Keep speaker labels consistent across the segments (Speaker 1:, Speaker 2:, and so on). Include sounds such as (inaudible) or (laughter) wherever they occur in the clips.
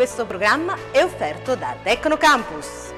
Speaker 1: questo programma è offerto da Tecnocampus.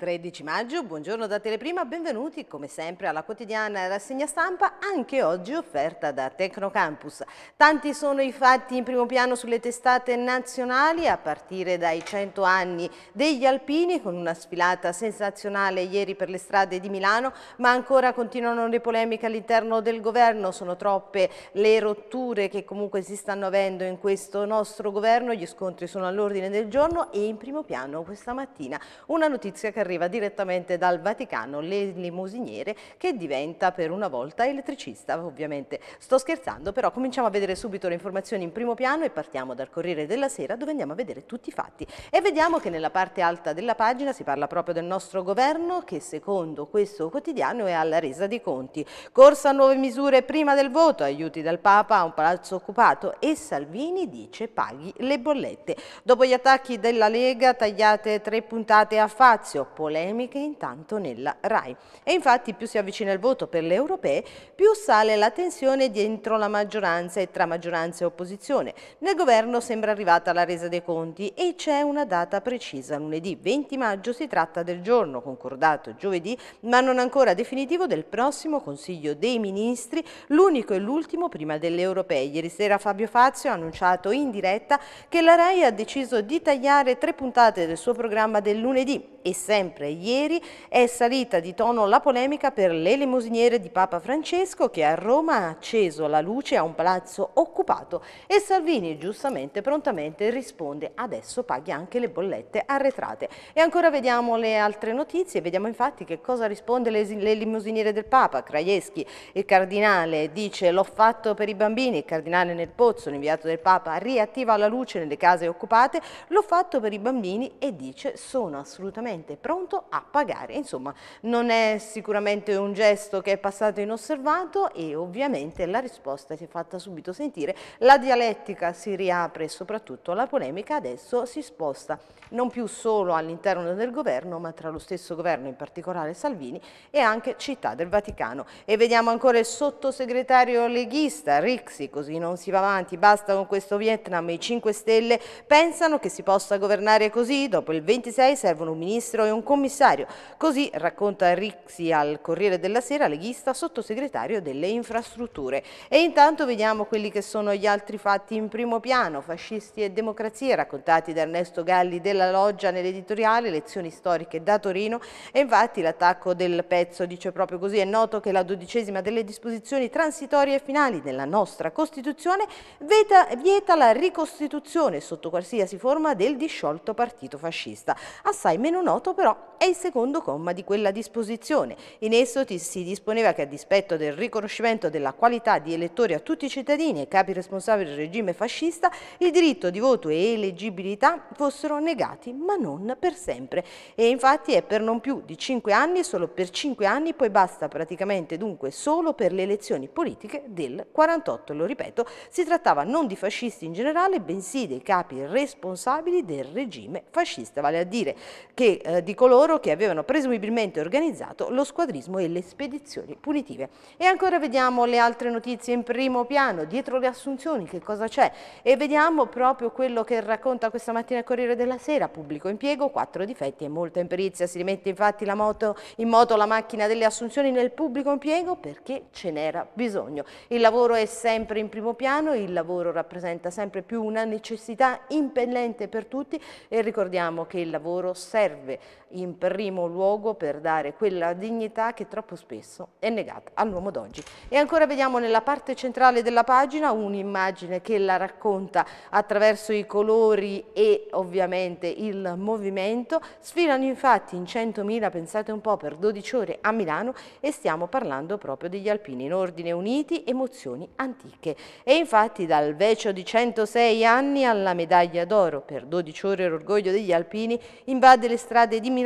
Speaker 1: 13 maggio, buongiorno da Teleprima, benvenuti come sempre alla quotidiana rassegna stampa, anche oggi offerta da Tecnocampus. Tanti sono i fatti in primo piano sulle testate nazionali, a partire dai 100 anni degli Alpini, con una sfilata sensazionale ieri per le strade di Milano, ma ancora continuano le polemiche all'interno del governo, sono troppe le rotture che comunque si stanno avendo in questo nostro governo, gli scontri sono all'ordine del giorno e in primo piano questa mattina una notizia che arriva direttamente dal Vaticano, l'elemosiniere che diventa per una volta elettricista, ovviamente. Sto scherzando, però cominciamo a vedere subito le informazioni in primo piano e partiamo dal Corriere della Sera dove andiamo a vedere tutti i fatti. E vediamo che nella parte alta della pagina si parla proprio del nostro governo che secondo questo quotidiano è alla resa dei conti. Corsa a nuove misure prima del voto, aiuti dal Papa a un palazzo occupato e Salvini dice paghi le bollette. Dopo gli attacchi della Lega tagliate tre puntate a Fazio, polemiche intanto nella RAI. E infatti più si avvicina il voto per le europee, più sale la tensione dentro la maggioranza e tra maggioranza e opposizione. Nel governo sembra arrivata la resa dei conti e c'è una data precisa, lunedì 20 maggio si tratta del giorno concordato giovedì, ma non ancora definitivo del prossimo Consiglio dei Ministri, l'unico e l'ultimo prima delle europee. Ieri sera Fabio Fazio ha annunciato in diretta che la RAI ha deciso di tagliare tre puntate del suo programma del lunedì e sempre ieri è salita di tono la polemica per l'elemosiniere di Papa Francesco che a Roma ha acceso la luce a un palazzo occupato e Salvini giustamente prontamente risponde adesso paghi anche le bollette arretrate. E ancora vediamo le altre notizie, vediamo infatti che cosa risponde l'elemosiniere del Papa, Krajewski, il cardinale dice l'ho fatto per i bambini, il cardinale nel pozzo, l'inviato del Papa riattiva la luce nelle case occupate, l'ho fatto per i bambini e dice sono assolutamente assolutamente pronto a pagare. Insomma, non è sicuramente un gesto che è passato inosservato e ovviamente la risposta si è fatta subito sentire. La dialettica si riapre e soprattutto la polemica adesso si sposta non più solo all'interno del governo, ma tra lo stesso governo, in particolare Salvini, e anche Città del Vaticano. E vediamo ancora il sottosegretario leghista Rixi, così non si va avanti, basta con questo Vietnam, i 5 Stelle pensano che si possa governare così, dopo il 26 servono un ministro e un commissario. Così racconta Rixi al Corriere della Sera, leghista, sottosegretario delle infrastrutture. E intanto vediamo quelli che sono gli altri fatti in primo piano, fascisti e democrazia, raccontati da Ernesto Galli della Loggia nell'editoriale, lezioni storiche da Torino. E infatti l'attacco del pezzo dice proprio così, è noto che la dodicesima delle disposizioni transitorie e finali della nostra Costituzione vieta, vieta la ricostituzione sotto qualsiasi forma del disciolto partito fascista. Assai meno noto però è il secondo comma di quella disposizione. In esso si disponeva che a dispetto del riconoscimento della qualità di elettori a tutti i cittadini e capi responsabili del regime fascista, il diritto di voto e eleggibilità fossero negati, ma non per sempre. E infatti è per non più di cinque anni solo per cinque anni, poi basta praticamente dunque solo per le elezioni politiche del 48. Lo ripeto, si trattava non di fascisti in generale, bensì dei capi responsabili del regime fascista, vale a dire che eh, di coloro coloro che avevano presumibilmente organizzato lo squadrismo e le spedizioni punitive. E ancora vediamo le altre notizie in primo piano, dietro le assunzioni che cosa c'è e vediamo proprio quello che racconta questa mattina il Corriere della Sera, pubblico impiego, quattro difetti e molta imperizia, si rimette infatti la moto, in moto la macchina delle assunzioni nel pubblico impiego perché ce n'era bisogno. Il lavoro è sempre in primo piano, il lavoro rappresenta sempre più una necessità impellente per tutti e ricordiamo che il lavoro serve serve in primo luogo per dare quella dignità che troppo spesso è negata all'uomo d'oggi. E ancora vediamo nella parte centrale della pagina un'immagine che la racconta attraverso i colori e ovviamente il movimento. Sfilano infatti in 100.000, pensate un po', per 12 ore a Milano e stiamo parlando proprio degli alpini in ordine uniti, emozioni antiche. E infatti dal vecchio di 106 anni alla medaglia d'oro per 12 ore l'orgoglio degli alpini invade le strade di Milano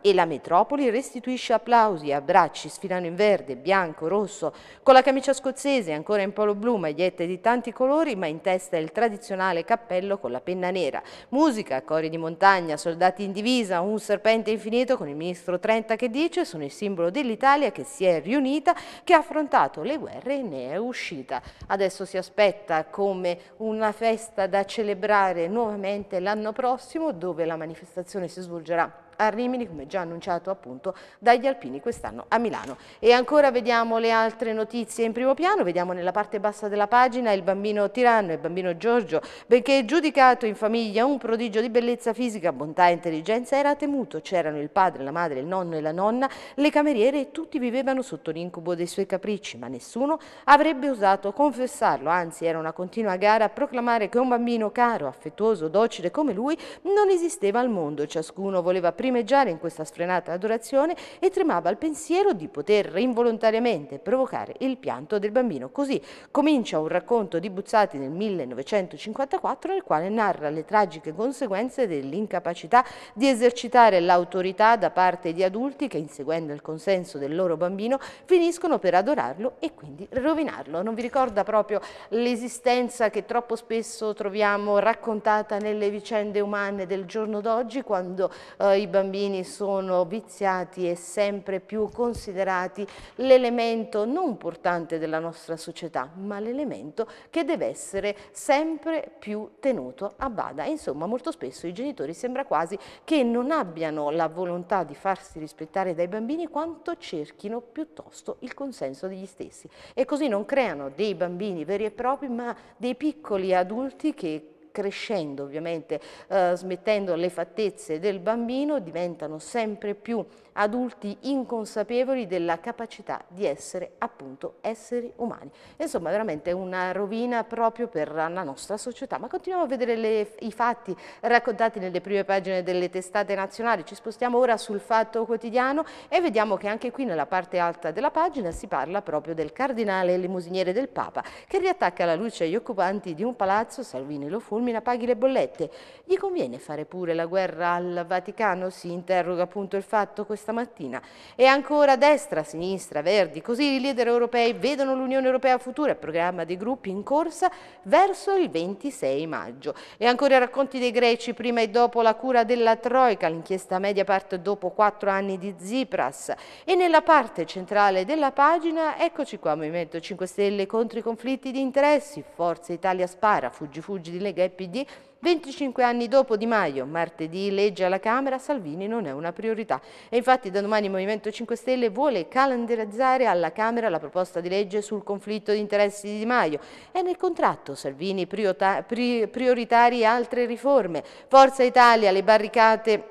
Speaker 1: e la metropoli restituisce applausi, abbracci, sfilano in verde, bianco, rosso, con la camicia scozzese ancora in polo blu, magliette di tanti colori, ma in testa il tradizionale cappello con la penna nera. Musica, cori di montagna, soldati in divisa, un serpente infinito con il ministro Trenta che dice sono il simbolo dell'Italia che si è riunita, che ha affrontato le guerre e ne è uscita. Adesso si aspetta come una festa da celebrare nuovamente l'anno prossimo dove la manifestazione si svolgerà a Rimini, come già annunciato appunto dagli alpini quest'anno a Milano. E ancora vediamo le altre notizie in primo piano, vediamo nella parte bassa della pagina il bambino tiranno, il bambino Giorgio, benché giudicato in famiglia un prodigio di bellezza fisica, bontà e intelligenza, era temuto, c'erano il padre, la madre, il nonno e la nonna, le cameriere e tutti vivevano sotto l'incubo dei suoi capricci, ma nessuno avrebbe osato confessarlo, anzi era una continua gara a proclamare che un bambino caro, affettuoso, docile come lui non esisteva al mondo, ciascuno voleva primeggiare in questa sfrenata adorazione e tremava al pensiero di poter involontariamente provocare il pianto del bambino. Così comincia un racconto di Buzzati nel 1954 nel quale narra le tragiche conseguenze dell'incapacità di esercitare l'autorità da parte di adulti che, inseguendo il consenso del loro bambino, finiscono per adorarlo e quindi rovinarlo. Non vi ricorda proprio l'esistenza che troppo spesso troviamo raccontata nelle vicende umane del giorno d'oggi quando eh, i bambini sono viziati e sempre più considerati l'elemento non portante della nostra società, ma l'elemento che deve essere sempre più tenuto a bada. Insomma, molto spesso i genitori sembra quasi che non abbiano la volontà di farsi rispettare dai bambini quanto cerchino piuttosto il consenso degli stessi. E così non creano dei bambini veri e propri, ma dei piccoli adulti che crescendo ovviamente, eh, smettendo le fattezze del bambino, diventano sempre più adulti inconsapevoli della capacità di essere appunto esseri umani. Insomma, veramente una rovina proprio per la nostra società. Ma continuiamo a vedere le, i fatti raccontati nelle prime pagine delle testate nazionali. Ci spostiamo ora sul Fatto Quotidiano e vediamo che anche qui nella parte alta della pagina si parla proprio del cardinale limosiniere del Papa che riattacca la luce agli occupanti di un palazzo, Salvini lo fulmina, paghi le bollette. Gli conviene fare pure la guerra al Vaticano? Si interroga appunto il Fatto questa mattina. E ancora destra, sinistra, verdi, così i leader europei vedono l'Unione Europea futura, programma dei gruppi in corsa verso il 26 maggio. E ancora i racconti dei greci prima e dopo la cura della Troica, l'inchiesta Mediapart dopo quattro anni di Tsipras. E nella parte centrale della pagina, eccoci qua, Movimento 5 Stelle contro i conflitti di interessi, Forza Italia spara, fuggi fuggi di Lega e PD, 25 anni dopo Di Maio, martedì legge alla Camera, Salvini non è una priorità. E infatti da domani il Movimento 5 Stelle vuole calendarizzare alla Camera la proposta di legge sul conflitto di interessi di Di Maio. È nel contratto Salvini prioritari altre riforme. Forza Italia, le barricate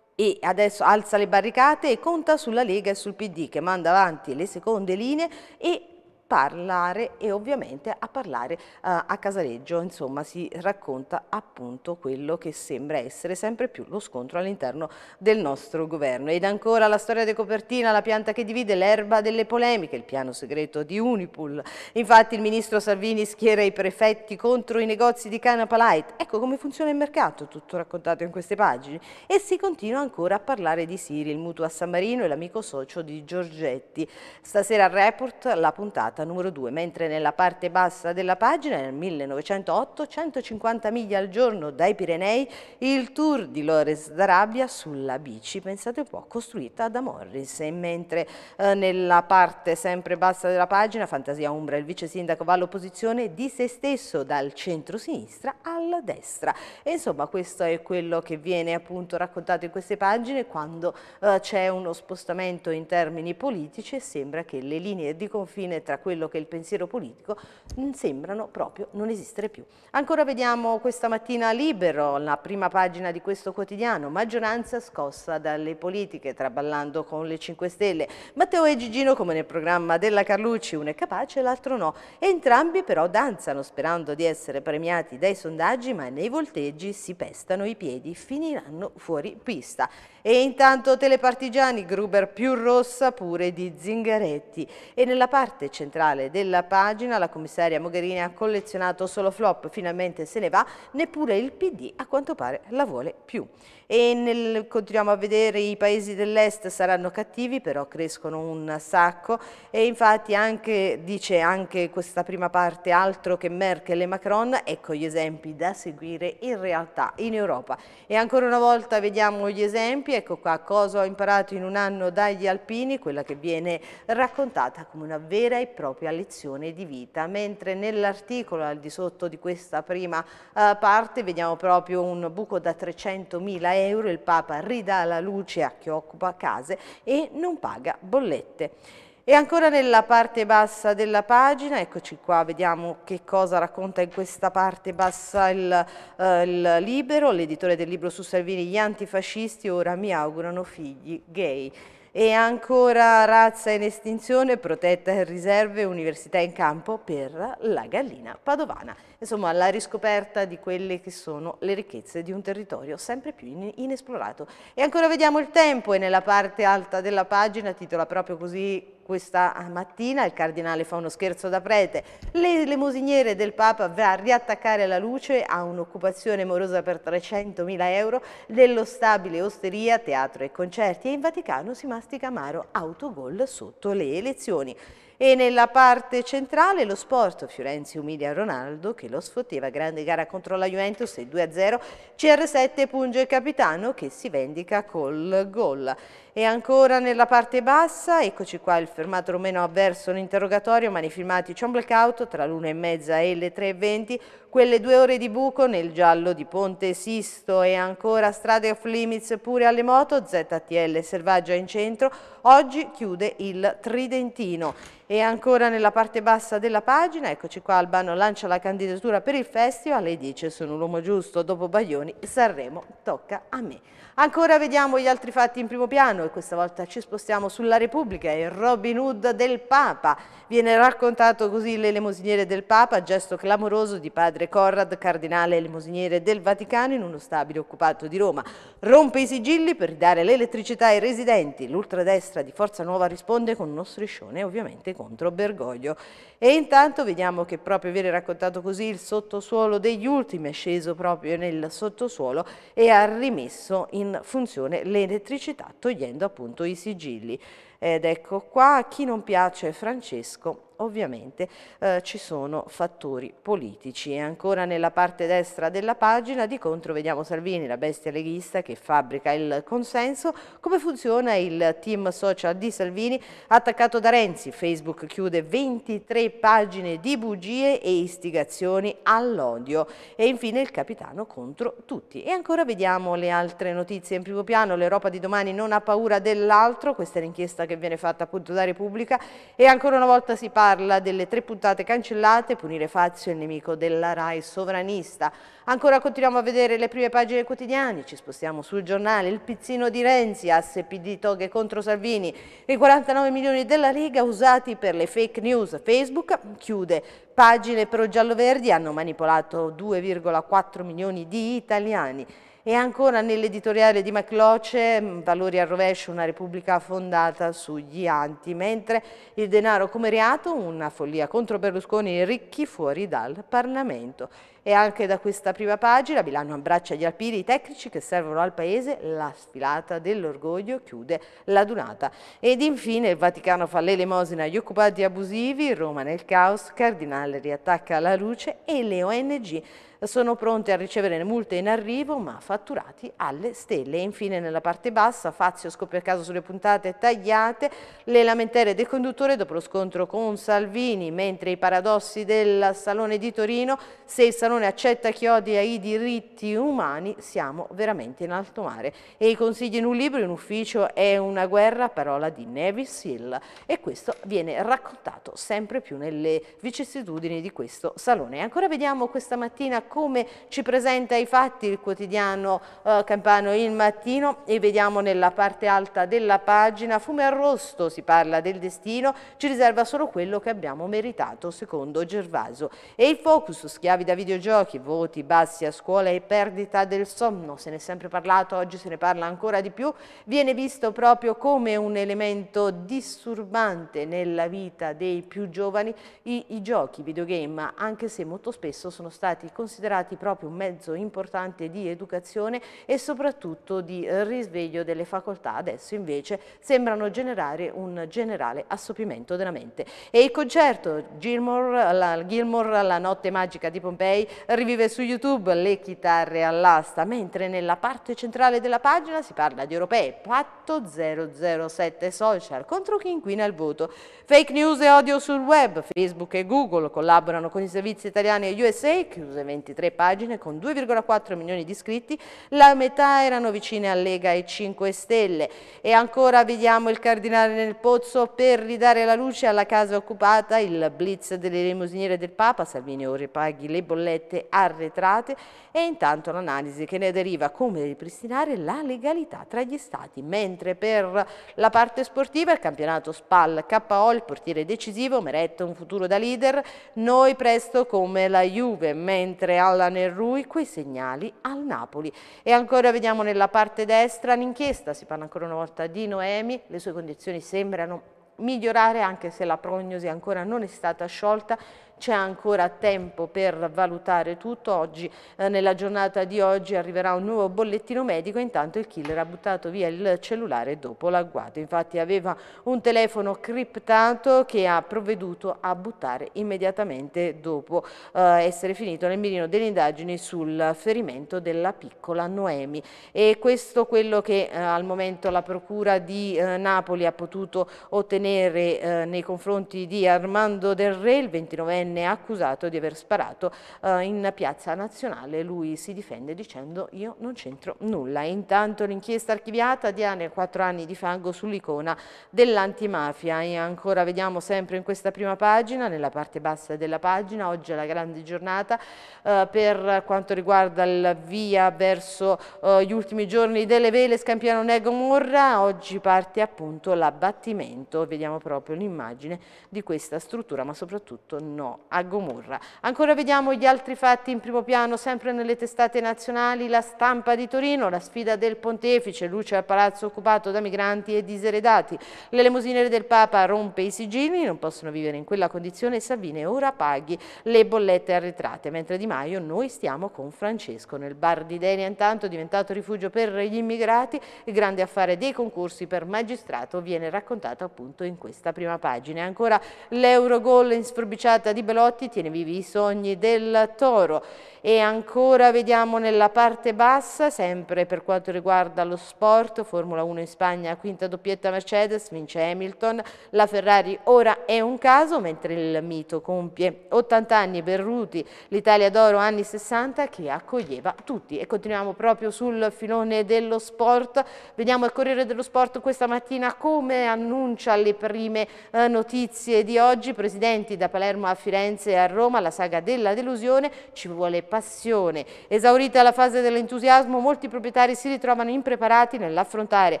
Speaker 1: e adesso alza le barricate e conta sulla Lega e sul PD che manda avanti le seconde linee e parlare e ovviamente a parlare uh, a Casaleggio, insomma si racconta appunto quello che sembra essere sempre più lo scontro all'interno del nostro governo. Ed ancora la storia di copertina, la pianta che divide l'erba delle polemiche, il piano segreto di Unipul. Infatti il ministro Salvini schiera i prefetti contro i negozi di Canapa Light. Ecco come funziona il mercato, tutto raccontato in queste pagine. E si continua ancora a parlare di Siri, il mutuo a San Marino e l'amico socio di Giorgetti. Stasera al report la puntata numero 2, mentre nella parte bassa della pagina nel 1908 150 miglia al giorno dai Pirenei il tour di Lores d'Arabia sulla bici, pensate un po', costruita da Morris. E mentre eh, nella parte sempre bassa della pagina Fantasia Umbra il vice sindaco va all'opposizione di se stesso dal centro-sinistra alla destra. E insomma questo è quello che viene appunto raccontato in queste pagine quando eh, c'è uno spostamento in termini politici e sembra che le linee di confine tra quello quello che è il pensiero politico, mm, sembrano proprio non esistere più. Ancora vediamo questa mattina libero, la prima pagina di questo quotidiano, maggioranza scossa dalle politiche, traballando con le 5 Stelle. Matteo e Gigino, come nel programma della Carlucci, uno è capace e l'altro no. Entrambi però danzano sperando di essere premiati dai sondaggi, ma nei volteggi si pestano i piedi, finiranno fuori pista. E intanto Telepartigiani, Gruber più rossa pure di Zingaretti. E nella parte centrale della pagina la commissaria Mogherini ha collezionato solo flop, finalmente se ne va, neppure il PD a quanto pare la vuole più. E nel, continuiamo a vedere i paesi dell'est saranno cattivi, però crescono un sacco e infatti anche, dice anche questa prima parte altro che Merkel e Macron, ecco gli esempi da seguire in realtà in Europa. E ancora una volta vediamo gli esempi, ecco qua cosa ho imparato in un anno dagli alpini, quella che viene raccontata come una vera e propria lezione di vita, mentre nell'articolo al di sotto di questa prima uh, parte vediamo proprio un buco da 300.000 euro, il Papa ridà la luce a chi occupa case e non paga bollette. E ancora nella parte bassa della pagina, eccoci qua, vediamo che cosa racconta in questa parte bassa il, uh, il Libero, l'editore del libro su Salvini, gli antifascisti ora mi augurano figli gay e ancora razza in estinzione, protetta in riserve, università in campo per la gallina padovana. Insomma, la riscoperta di quelle che sono le ricchezze di un territorio sempre più in inesplorato. E ancora vediamo il tempo e nella parte alta della pagina titola proprio così questa mattina il cardinale fa uno scherzo da prete. Le lemosiniere del Papa va a riattaccare la luce a un'occupazione morosa per 300.000 euro dello stabile osteria, teatro e concerti e in Vaticano si mastica amaro autogol sotto le elezioni. E nella parte centrale lo sport, Fiorenzi umilia Ronaldo che lo sfotteva, grande gara contro la Juventus 2-0, CR7 punge il capitano che si vendica col gol. E ancora nella parte bassa, eccoci qua il fermato romeno avverso l'interrogatorio, mani filmati c'è un blackout tra l'una e mezza e le 3.20, quelle due ore di buco nel giallo di Ponte Sisto e ancora strade off limits pure alle moto, ZTL Selvaggia in centro, oggi chiude il Tridentino. E ancora nella parte bassa della pagina, eccoci qua, Albano lancia la candidatura per il festival e dice sono l'uomo giusto, dopo Baglioni, Sanremo tocca a me. Ancora vediamo gli altri fatti in primo piano e questa volta ci spostiamo sulla Repubblica, il Robin Hood del Papa. Viene raccontato così l'elemosiniere del Papa, gesto clamoroso di padre Corrad, cardinale elemosiniere del Vaticano in uno stabile occupato di Roma. Rompe i sigilli per ridare l'elettricità ai residenti. L'ultradestra di Forza Nuova risponde con uno striscione ovviamente contro Bergoglio. E intanto vediamo che proprio viene raccontato così il sottosuolo degli ultimi, è sceso proprio nel sottosuolo e ha rimesso in funzione l'elettricità togliendo appunto i sigilli. Ed ecco qua, a chi non piace Francesco, ovviamente eh, ci sono fattori politici. E ancora nella parte destra della pagina di contro vediamo Salvini, la bestia leghista che fabbrica il consenso, come funziona il team social di Salvini? Attaccato da Renzi, Facebook chiude 23 pagine di bugie e istigazioni all'odio. E infine il capitano contro tutti. E ancora vediamo le altre notizie in primo piano, l'Europa di domani non ha paura dell'altro, questa è l'inchiesta che viene fatta appunto da Repubblica e ancora una volta si parla delle tre puntate cancellate, punire Fazio il nemico della RAI sovranista. Ancora continuiamo a vedere le prime pagine quotidiane, ci spostiamo sul giornale, il pizzino di Renzi, asse PD toghe contro Salvini, i 49 milioni della Lega usati per le fake news. Facebook chiude pagine pro giallo-verdi, hanno manipolato 2,4 milioni di italiani. E ancora nell'editoriale di McLoce, mm, valori al rovescio, una repubblica fondata sugli anti, mentre il denaro come reato, una follia contro Berlusconi ricchi fuori dal Parlamento. E anche da questa prima pagina Milano abbraccia gli alpini, i tecnici che servono al paese, la sfilata dell'orgoglio chiude la dunata. Ed infine il Vaticano fa l'elemosina agli occupati abusivi, Roma nel caos, Cardinale riattacca la luce e le ONG sono pronte a ricevere le multe in arrivo ma fatturati alle stelle. E infine nella parte bassa Fazio scopre caso sulle puntate tagliate, le lamentele del conduttore dopo lo scontro con Salvini, mentre i paradossi del Salone di Torino, se il Salone accetta chiodi ai diritti umani siamo veramente in alto mare. E i consigli in un libro, in ufficio è una guerra, parola di Navy Seal e questo viene raccontato sempre più nelle vicissitudini di questo Salone. Ancora vediamo questa mattina come ci presenta i fatti il quotidiano eh, campano Il Mattino e vediamo nella parte alta della pagina fume arrosto, si parla del destino, ci riserva solo quello che abbiamo meritato secondo Gervaso. E il focus, schiavi da videogiochi, voti bassi a scuola e perdita del sonno, se ne è sempre parlato, oggi se ne parla ancora di più, viene visto proprio come un elemento disturbante nella vita dei più giovani i, i giochi, i videogame, anche se molto spesso sono stati considerati proprio un mezzo importante di educazione e soprattutto di risveglio delle facoltà. Adesso invece sembrano generare un generale assopimento della mente. E il concerto Gilmore, la, Gilmore, la notte magica di Pompei, rivive su YouTube le chitarre all'asta, mentre nella parte centrale della pagina si parla di europei, patto 007 social contro chi inquina il voto. Fake news e odio sul web, Facebook e Google collaborano con i servizi italiani e USA, chiuse 23 pagine con 2,4 milioni di iscritti, la metà erano vicine a Lega e 5 Stelle. E ancora vediamo il cardinale nel pozzo per ridare la luce alla casa occupata, il blitz delle limosiniere del Papa, Salvini ora paghi le bollette arretrate. E intanto l'analisi che ne deriva come ripristinare la legalità tra gli stati, mentre per la parte sportiva il campionato SPAL KO, il portiere decisivo, Meret un futuro da leader, noi presto come la Juve, mentre alla Nerrui quei segnali al Napoli. E ancora vediamo nella parte destra l'inchiesta, si parla ancora una volta di Noemi, le sue condizioni sembrano migliorare anche se la prognosi ancora non è stata sciolta c'è ancora tempo per valutare tutto. Oggi, eh, nella giornata di oggi arriverà un nuovo bollettino medico, intanto il killer ha buttato via il cellulare dopo l'agguato. Infatti aveva un telefono criptato che ha provveduto a buttare immediatamente dopo eh, essere finito nel mirino delle indagini sul ferimento della piccola Noemi. E questo quello che eh, al momento la Procura di eh, Napoli ha potuto ottenere eh, nei confronti di Armando Del Re, il 29enne venne accusato di aver sparato uh, in piazza nazionale. Lui si difende dicendo io non c'entro nulla. Intanto l'inchiesta archiviata, Diane, quattro anni di fango sull'icona dell'antimafia. E ancora vediamo sempre in questa prima pagina, nella parte bassa della pagina, oggi è la grande giornata uh, per quanto riguarda il via verso uh, gli ultimi giorni delle vele Scampiano Nego Morra. Oggi parte appunto l'abbattimento, vediamo proprio l'immagine di questa struttura, ma soprattutto no a Gomorra. Ancora vediamo gli altri fatti in primo piano, sempre nelle testate nazionali, la stampa di Torino, la sfida del pontefice, luce al palazzo occupato da migranti e diseredati. L'elemosiniere del Papa rompe i sigilli, non possono vivere in quella condizione, Salvini ora paghi le bollette arretrate, mentre Di Maio noi stiamo con Francesco. Nel bar di Denia intanto diventato rifugio per gli immigrati, il grande affare dei concorsi per magistrato viene raccontato appunto in questa prima pagina. Ancora l'Eurogol in sforbiciata di Belotti tiene vivi i sogni del Toro. E ancora vediamo nella parte bassa, sempre per quanto riguarda lo sport, Formula 1 in Spagna, quinta doppietta Mercedes, vince Hamilton, la Ferrari ora è un caso, mentre il mito compie 80 anni, Berruti, l'Italia d'oro anni 60 che accoglieva tutti. E continuiamo proprio sul filone dello sport, vediamo il Corriere dello Sport questa mattina come annuncia le prime eh, notizie di oggi, presidenti da Palermo a Firenze e a Roma, la saga della delusione, ci vuole passione. Esaurita la fase dell'entusiasmo, molti proprietari si ritrovano impreparati nell'affrontare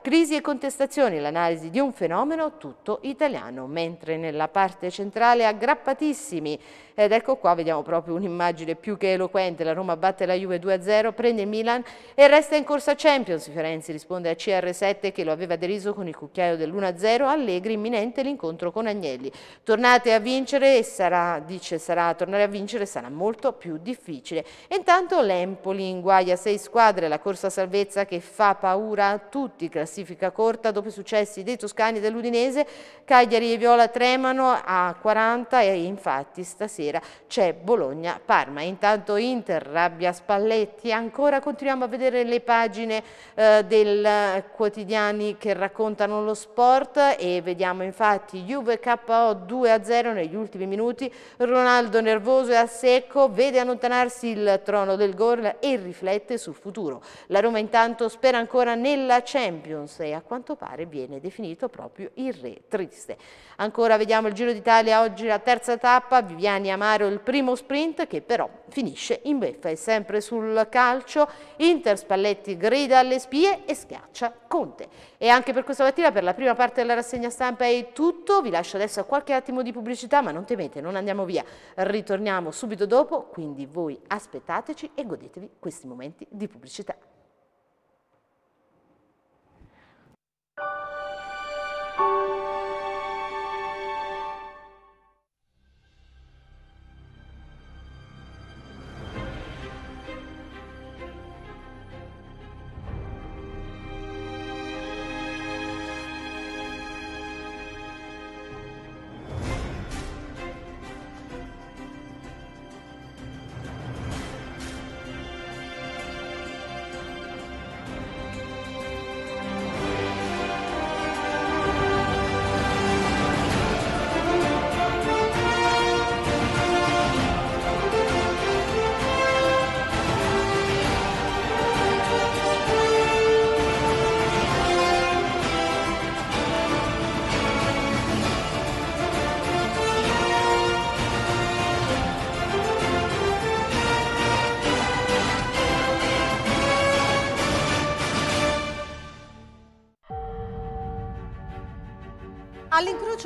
Speaker 1: crisi e contestazioni, l'analisi di un fenomeno tutto italiano, mentre nella parte centrale aggrappatissimi. Ed ecco qua vediamo proprio un'immagine più che eloquente, la Roma batte la Juve 2-0, prende il Milan e resta in corsa Champions, Fiorenzi risponde a CR7 che lo aveva deriso con il cucchiaio dell'1-0, Allegri imminente l'incontro con Agnelli. Tornate a vincere e sarà
Speaker 2: sarà, dice, sarà, tornare a vincere sarà molto più difficile. E intanto l'Empoli inguaglia sei squadre, la corsa salvezza che fa paura a tutti, classifica corta dopo i successi dei toscani e dell'Udinese, Cagliari e Viola tremano a 40 e infatti stasera c'è Bologna-Parma. Intanto Inter, rabbia Spalletti, ancora continuiamo a vedere le pagine eh, del quotidiani che raccontano lo sport e vediamo infatti Juve KO 2-0 negli ultimi minuti, Ronaldo nervoso e a secco, vede allontanarsi il trono del gol e riflette sul futuro. La Roma intanto spera ancora nella Champions e a quanto pare viene definito proprio il re triste. Ancora vediamo il Giro d'Italia oggi la terza tappa, Viviani Amaro il primo sprint che però finisce in beffa e sempre sul calcio, Inter Spalletti grida alle spie e schiaccia Conte. E anche per questa mattina per la prima parte della rassegna stampa è tutto, vi lascio adesso qualche attimo di pubblicità ma non temete, non andiamo via, ritorniamo subito dopo, quindi voi aspettateci e godetevi questi momenti di pubblicità.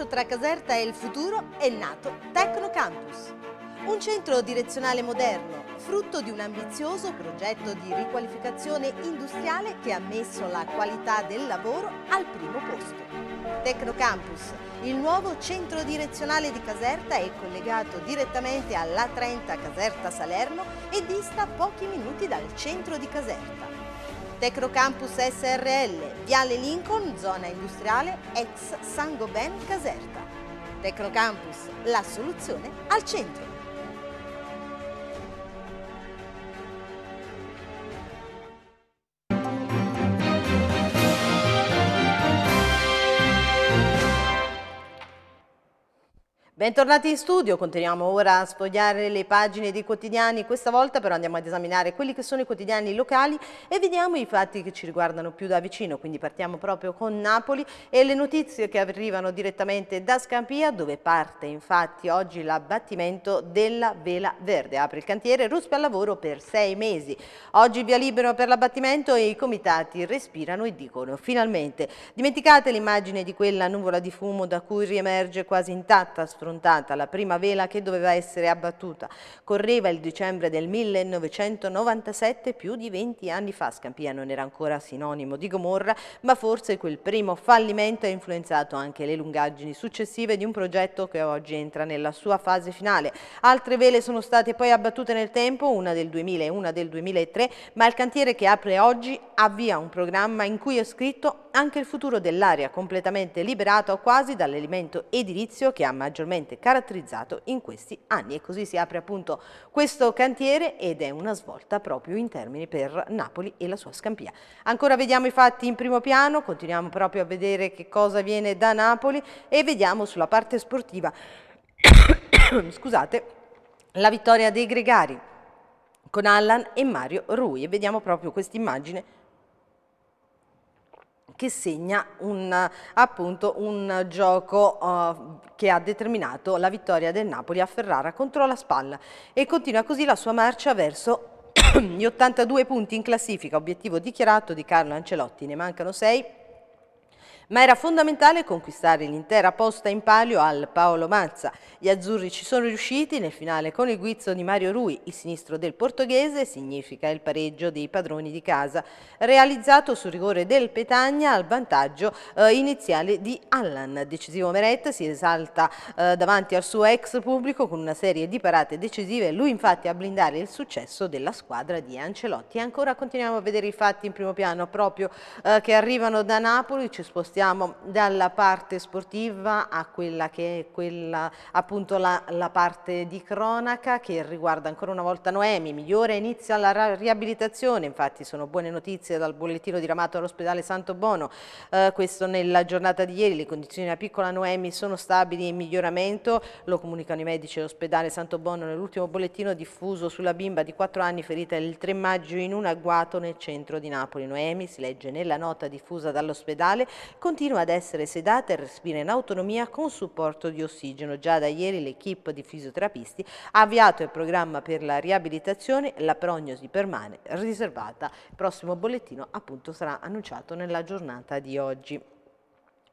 Speaker 1: All'incrocio tra Caserta e il futuro è nato Tecnocampus, un centro direzionale moderno, frutto di un ambizioso progetto di riqualificazione industriale che ha messo la qualità del lavoro al primo posto. Tecnocampus, il nuovo centro direzionale di Caserta, è collegato direttamente alla 30 Caserta Salerno e dista pochi minuti dal centro di Caserta. Tecnocampus SRL, Viale Lincoln, zona industriale, ex Sangoben Caserta. Tecnocampus, la soluzione al centro. Bentornati in studio, continuiamo ora a sfogliare le pagine dei quotidiani, questa volta però andiamo ad esaminare quelli che sono i quotidiani locali e vediamo i fatti che ci riguardano più da vicino, quindi partiamo proprio con Napoli e le notizie che arrivano direttamente da Scampia dove parte infatti oggi l'abbattimento della Vela Verde, apre il cantiere Ruspe al lavoro per sei mesi. Oggi via libero per l'abbattimento e i comitati respirano e dicono finalmente. Dimenticate l'immagine di quella nuvola di fumo da cui riemerge quasi intatta affrontata la prima vela che doveva essere abbattuta. Correva il dicembre del 1997, più di 20 anni fa. Scampia non era ancora sinonimo di Gomorra, ma forse quel primo fallimento ha influenzato anche le lungaggini successive di un progetto che oggi entra nella sua fase finale. Altre vele sono state poi abbattute nel tempo, una del 2000 e una del 2003, ma il cantiere che apre oggi avvia un programma in cui è scritto anche il futuro dell'area completamente liberato quasi dall'elemento edilizio che ha maggiormente particolarmente caratterizzato in questi anni e così si apre appunto questo cantiere ed è una svolta proprio in termini per Napoli e la sua Scampia. Ancora vediamo i fatti in primo piano, continuiamo proprio a vedere che cosa viene da Napoli e vediamo sulla parte sportiva, (coughs) scusate, la vittoria dei Gregari con Allan e Mario Rui e vediamo proprio questa immagine che segna un, appunto un gioco uh, che ha determinato la vittoria del Napoli a Ferrara contro la Spalla. E continua così la sua marcia verso (clears throat) gli 82 punti in classifica, obiettivo dichiarato di Carlo Ancelotti, ne mancano 6 Ma era fondamentale conquistare l'intera posta in palio al Paolo Mazza. Gli azzurri ci sono riusciti nel finale con il guizzo di Mario Rui, il sinistro del portoghese, significa il pareggio dei padroni di casa, realizzato sul rigore del Petagna al vantaggio eh, iniziale di Allan. Decisivo Meret si esalta eh, davanti al suo ex pubblico con una serie di parate decisive, lui infatti a blindare il successo della squadra di Ancelotti. Ancora continuiamo a vedere i fatti in primo piano proprio eh, che arrivano da Napoli, ci spostiamo passiamo dalla parte sportiva a quella che è quella, appunto la, la, parte di cronaca che riguarda ancora una volta Noemi, migliore inizia la riabilitazione, infatti sono buone notizie dal bollettino diramato all'ospedale Santo Bono, eh, questo nella giornata di ieri, le condizioni della piccola Noemi sono stabili in miglioramento, lo comunicano i medici dell'ospedale Santo Bono nell'ultimo bollettino diffuso sulla bimba di 4 anni ferita il 3 maggio in un agguato nel centro di Napoli. Noemi si legge nella nota diffusa dall'ospedale continua ad essere sedata e respira in autonomia con supporto di ossigeno. Già da ieri l'equipe di fisioterapisti ha avviato il programma per la riabilitazione, la prognosi permane riservata. Il prossimo bollettino appunto sarà annunciato nella giornata di oggi.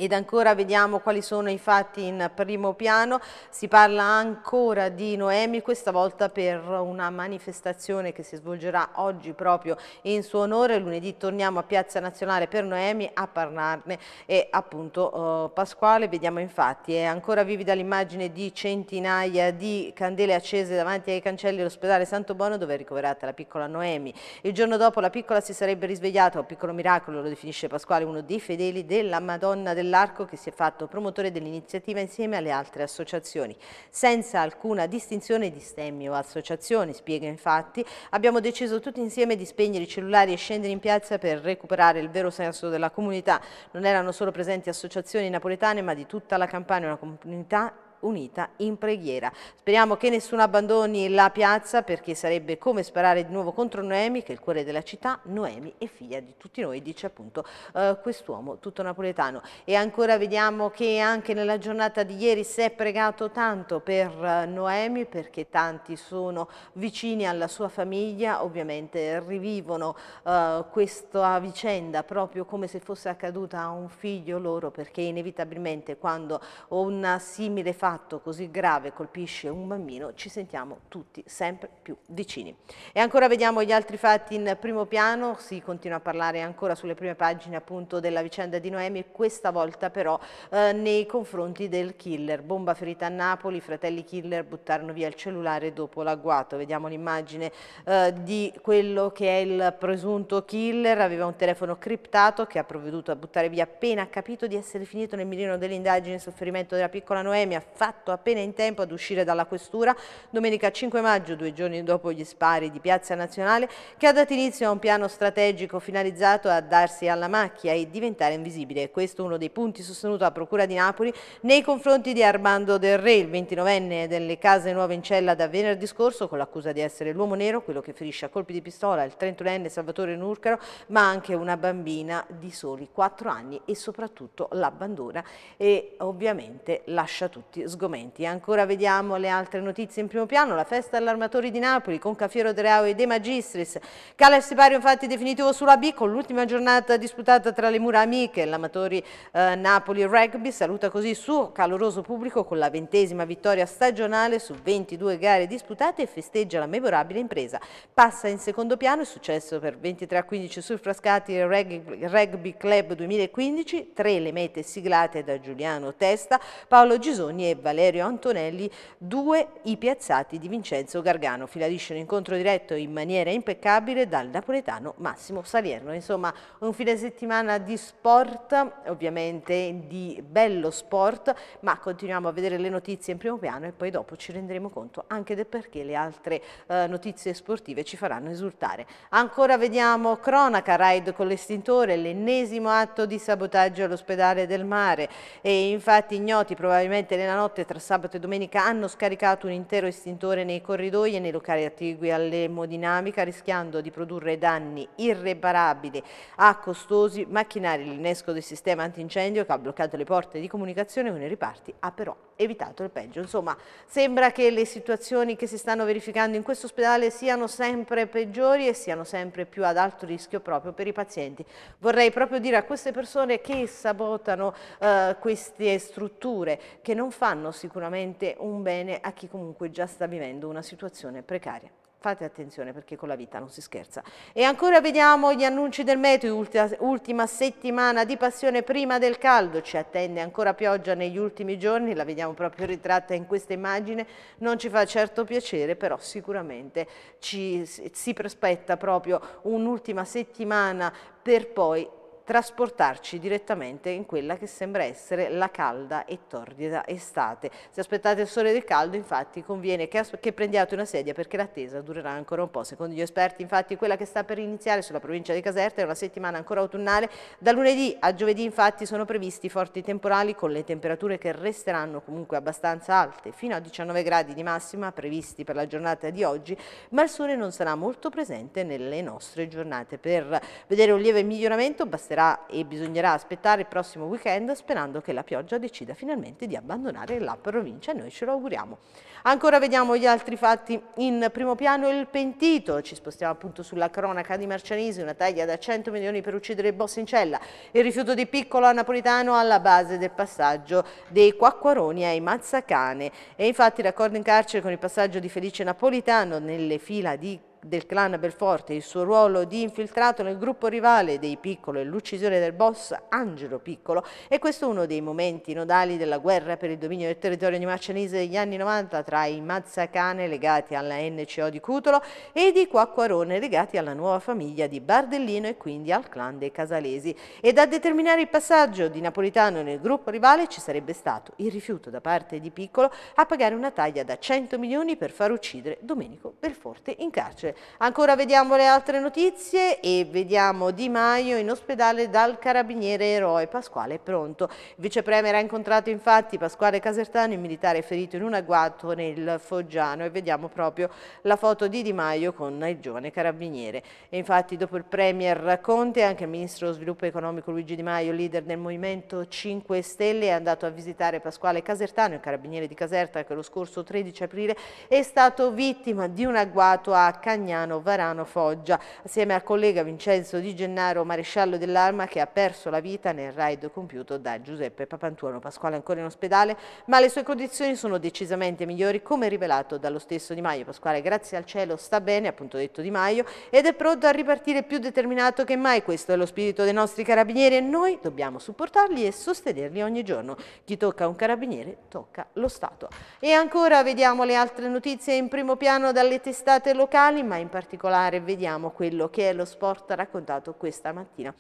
Speaker 1: Ed ancora vediamo quali sono i fatti in primo piano, si parla ancora di Noemi, questa volta per una manifestazione che si svolgerà oggi proprio in suo onore, lunedì torniamo a Piazza Nazionale per Noemi a parlarne. E appunto uh, Pasquale, vediamo infatti è ancora vivida l'immagine di centinaia di candele accese davanti ai cancelli dell'ospedale Santo Bono dove è ricoverata la piccola Noemi. Il giorno dopo la piccola si sarebbe risvegliata, un piccolo miracolo lo definisce Pasquale, uno dei fedeli della Madonna del dell'Arco che si è fatto promotore dell'iniziativa insieme alle altre associazioni. Senza alcuna distinzione di stemmi o associazioni, spiega infatti, abbiamo deciso tutti insieme di spegnere i cellulari e scendere in piazza per recuperare il vero senso della comunità. Non erano solo presenti associazioni napoletane ma di tutta la Campania, una comunità unita in preghiera. Speriamo che nessuno abbandoni la piazza perché sarebbe come sparare di nuovo contro Noemi, che è il cuore della città. Noemi è figlia di tutti noi, dice appunto uh, quest'uomo tutto napoletano. E ancora vediamo che anche nella giornata di ieri si è pregato tanto per uh, Noemi perché tanti sono vicini alla sua famiglia, ovviamente rivivono uh, questa vicenda proprio come se fosse accaduta a un figlio loro perché inevitabilmente quando un simile fatto fatto così grave colpisce un bambino, ci sentiamo tutti sempre più vicini. E ancora vediamo gli altri fatti in primo piano, si continua a parlare ancora sulle prime pagine appunto della vicenda di Noemi, questa volta però eh, nei confronti del killer. Bomba ferita a Napoli, fratelli killer buttarono via il cellulare dopo l'agguato. Vediamo l'immagine eh, di quello che è il presunto killer, aveva un telefono criptato che ha provveduto a buttare via appena capito di essere finito nel mirino delle indagini il sofferimento della piccola Noemi, fatto appena in tempo ad uscire dalla questura domenica 5 maggio, due giorni dopo gli spari di Piazza Nazionale, che ha dato inizio a un piano strategico finalizzato a darsi alla macchia e diventare invisibile. Questo è uno dei punti sostenuto dalla Procura di Napoli nei confronti di Armando Del Re, il 29enne delle case nuove in cella da venerdì scorso, con l'accusa di essere l'uomo nero, quello che ferisce a colpi di pistola il 31enne Salvatore Nurcaro, ma anche una bambina di soli 4 anni e soprattutto l'abbandona e ovviamente lascia tutti sgomenti. Ancora vediamo le altre notizie in primo piano, la festa all'Armatori di Napoli con Cafiero De Reao e De Magistris. Cala il sipario infatti definitivo sulla B con l'ultima giornata disputata tra le mura amiche. L'Amatori eh, Napoli Rugby saluta così il suo caloroso pubblico con la ventesima vittoria stagionale su 22 gare disputate e festeggia la memorabile impresa. Passa in secondo piano il successo per 23 a 15 sul Frascati Rugby Club 2015, tre le mete siglate da Giuliano Testa, Paolo Gisoni e Valerio Antonelli, due i piazzati di Vincenzo Gargano. Filarisce un incontro diretto in maniera impeccabile dal napoletano Massimo Salierno. Insomma, un fine settimana di sport, ovviamente di bello sport, ma continuiamo a vedere le notizie in primo piano e poi dopo ci renderemo conto anche del perché le altre eh, notizie sportive ci faranno esultare. Ancora vediamo cronaca, raid con l'estintore, l'ennesimo atto di sabotaggio all'ospedale del mare e infatti ignoti probabilmente nella notte notte tra sabato e domenica hanno scaricato un intero estintore nei corridoi e nei locali attigui all'emodinamica rischiando di produrre danni irreparabili a costosi macchinari. L'innesco del sistema antincendio che ha bloccato le porte di comunicazione con i riparti ha però evitato il peggio. Insomma, sembra che le situazioni che si stanno verificando in questo ospedale siano sempre peggiori e siano sempre più ad alto rischio proprio per i pazienti. Vorrei proprio dire a queste persone che sabotano eh, queste strutture, che non fanno sicuramente un bene a chi comunque già sta vivendo una situazione precaria. Fate attenzione perché con la vita non si scherza. E ancora vediamo gli annunci del meteo, ultima, settimana di passione prima del caldo, ci attende ancora pioggia negli ultimi giorni, la vediamo proprio ritratta in questa immagine, non ci fa certo piacere, però sicuramente ci si prospetta proprio un'ultima settimana per poi trasportarci direttamente in quella che sembra essere la calda e torrida estate. Se aspettate il sole del caldo, infatti, conviene che, che prendiate una sedia perché l'attesa durerà ancora un po'. Secondo gli esperti, infatti, quella che sta per iniziare sulla provincia di Caserta è una settimana ancora autunnale. Da lunedì a giovedì, infatti, sono previsti forti temporali con le temperature che resteranno comunque abbastanza alte, fino a 19 gradi di massima previsti per la giornata di oggi, ma il sole non sarà molto presente nelle nostre giornate. Per vedere un lieve miglioramento basterà basterà e bisognerà aspettare il prossimo weekend sperando che la pioggia decida finalmente di abbandonare la provincia. E noi ce lo auguriamo. Ancora vediamo gli altri fatti in primo piano, il pentito, ci spostiamo appunto sulla cronaca di Marcianisi, una taglia da 100 milioni per uccidere il boss in cella, il rifiuto di piccolo napolitano alla base del passaggio dei Quacquaroni ai Mazzacane. E infatti l'accordo in carcere con il passaggio di Felice Napolitano nelle fila di del clan Belforte, il suo ruolo di infiltrato nel gruppo rivale dei Piccolo e l'uccisione del boss Angelo Piccolo e questo è uno dei momenti nodali della guerra per il dominio del territorio di Marcianese degli anni 90 tra i Mazzacane legati alla NCO di Cutolo e di Quacquarone legati alla nuova famiglia di Bardellino e quindi al clan dei Casalesi. Ed a determinare il passaggio di Napolitano nel gruppo rivale ci sarebbe stato il rifiuto da parte di Piccolo a pagare una taglia da 100 milioni per far uccidere Domenico Belforte in carcere carcere. Ancora vediamo le altre notizie e vediamo Di Maio in ospedale dal carabiniere eroe Pasquale Pronto. Il vice premier ha incontrato infatti Pasquale Casertano, il militare ferito in un agguato nel Foggiano e vediamo proprio la foto di Di Maio con il giovane carabiniere. E infatti dopo il premier Conte anche il ministro dello sviluppo economico Luigi Di Maio, leader del Movimento 5 Stelle, è andato a visitare Pasquale Casertano, il carabiniere di Caserta che lo scorso 13 aprile è stato vittima di un agguato a Cagnano Fagnano Varano Foggia, assieme al collega Vincenzo Di Gennaro, maresciallo dell'Arma, che ha perso la vita nel raid compiuto da Giuseppe Papantuono. Pasquale è ancora in ospedale, ma le sue condizioni sono decisamente migliori, come rivelato dallo stesso Di Maio. Pasquale, grazie al cielo, sta bene, appunto detto Di Maio, ed è pronto a ripartire più determinato che mai. Questo è lo spirito dei nostri carabinieri e noi dobbiamo supportarli e sostenerli ogni giorno. Chi tocca un carabiniere tocca lo Stato. E ancora vediamo le altre notizie in primo piano dalle testate locali, ma in particolare vediamo quello che è lo sport raccontato questa mattina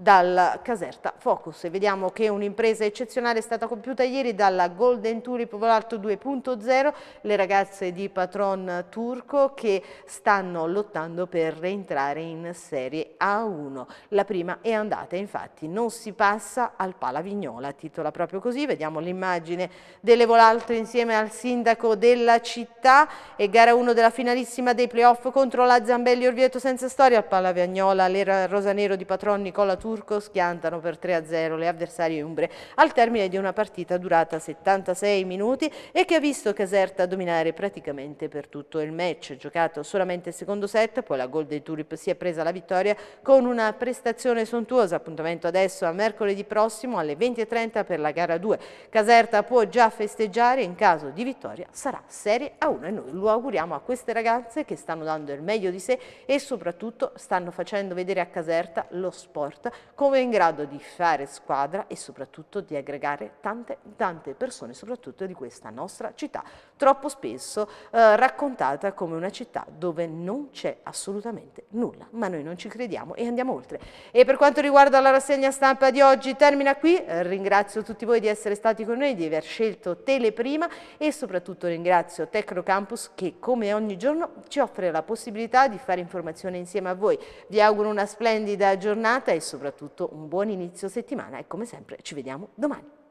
Speaker 1: dal Caserta Focus. Vediamo che un'impresa eccezionale è stata compiuta ieri dalla Golden Tulip Volalto 2.0, le ragazze di Patron Turco che stanno lottando per rientrare in Serie A1. La prima è andata, infatti non si passa al Palavignola, titola proprio così, vediamo l'immagine delle Volalto insieme al sindaco della città e gara 1 della finalissima dei playoff contro la Zambelli Orvieto senza storia al Palavignola, l'era rosanero di Patron Nicola Turco turco schiantano per 3-0 le avversarie umbre al termine di una partita durata 76 minuti e che ha visto Caserta dominare praticamente per tutto il match. Giocato solamente il secondo set, poi la Golden Tulip si è presa la vittoria con una prestazione sontuosa. Appuntamento adesso a mercoledì prossimo alle 20.30 per la gara 2. Caserta può già festeggiare, in caso di vittoria sarà Serie A1 e noi lo auguriamo a queste ragazze che stanno dando il meglio di sé e soprattutto stanno facendo vedere a Caserta lo sport come è in grado di fare squadra e soprattutto di aggregare tante, tante persone, soprattutto di questa nostra città, troppo spesso eh, raccontata come una città dove non c'è assolutamente nulla, ma noi non ci crediamo e andiamo oltre. E per quanto riguarda la rassegna stampa di oggi termina qui, eh, ringrazio tutti voi di essere stati con noi, di aver scelto Teleprima e soprattutto ringrazio Tecnocampus che come ogni giorno ci offre la possibilità di fare informazione insieme a voi. Vi auguro una splendida giornata e soprattutto soprattutto un buon inizio settimana e come sempre ci vediamo domani.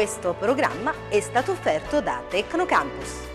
Speaker 1: Questo programma è stato offerto da Tecnocampus.